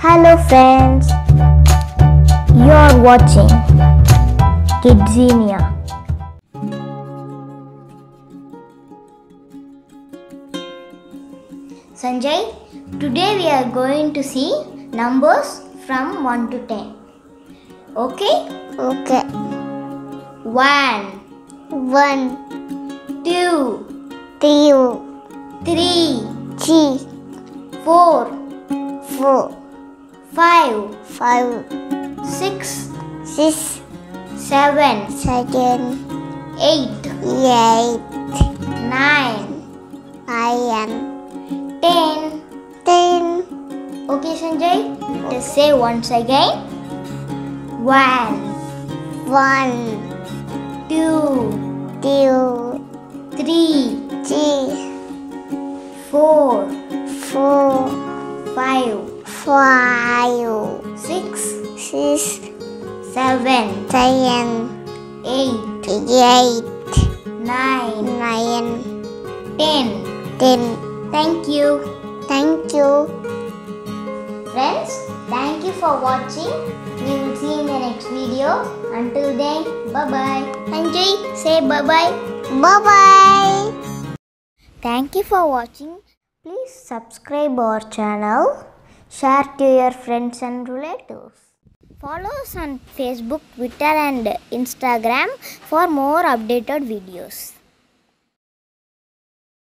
Hello friends, you are watching KidsJinia. Sanjay, today we are going to see numbers from 1 to 10. Okay? Okay. 1 1 2 2 3 3 4 4 Five. Five. Six. Six. Seven. Seven. Eight. Eight. Nine. Nine. Ten. Ten. Okay, Sanjay. Let's say once again. One. One. Two. Two. Three. Three. Four. Four. 5, five, 6, six, 7, seven, 8, eight, 9, nine, 10. ten. Thank you. Thank you. Friends, thank you for watching. We will see you in the next video. Until then, bye bye. Sanjay, say bye bye. Bye bye. Thank you for watching. Please subscribe our channel. Share to your friends and relatives. Follow us on Facebook, Twitter, and Instagram for more updated videos.